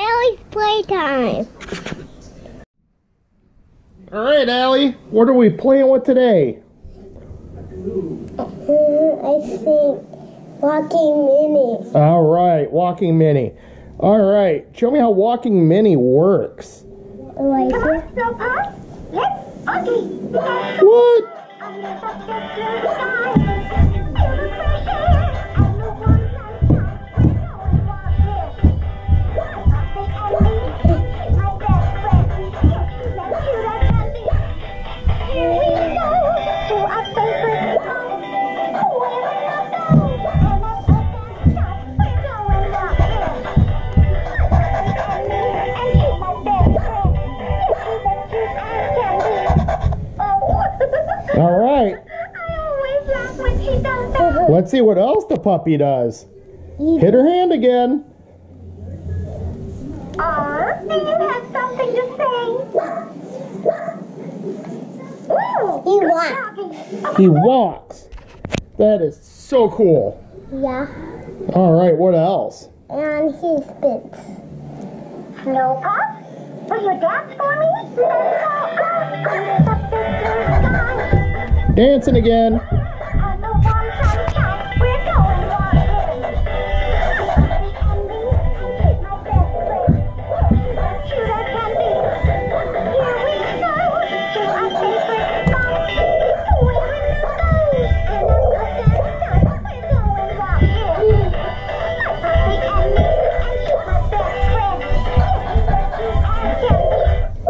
Aly's playtime. All right, Aly, what are we playing with today? Uh, I think walking Minnie. All right, walking Minnie. All right, show me how walking Minnie works. Like Come this. on, Snowpuff. Let's buggy. What? All right, I always laugh when she does that. let's see what else the puppy does. Hit her hand again. Aw, do you have something to say? Woo! He walks. He walks. That is so cool. Yeah. All right, what else? And he spits. Snowpuff, will oh, you dance for me? Dancing again.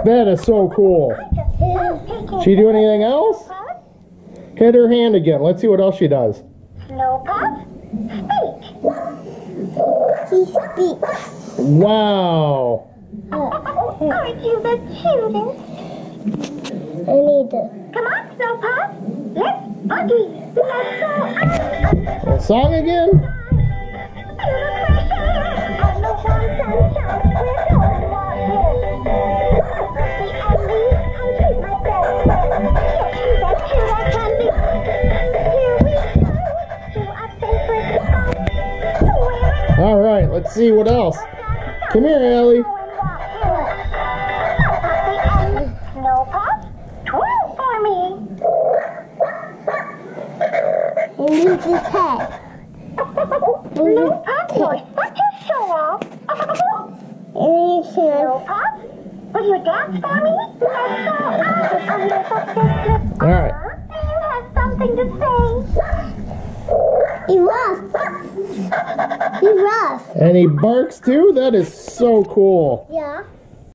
That is so cool. She do anything else? Snowpuff. Hit her hand again. Let's see what else she does. Snowpuff, speak. He speaks. Wow. Oh, aren't you the cutest? I need to. Come on, Snowpuff. Let's buggy. Let's go song again? All right, let's see what else. Come here, Aly. Snowpuff, twirl for me. He needs his head. Snowpuff, you're such a show-off. And he says, Snowpuff, will you dance for me? Let's go out under the big blue All right. Do you have something to say? he runs. And he barks too? That is so cool. Yeah.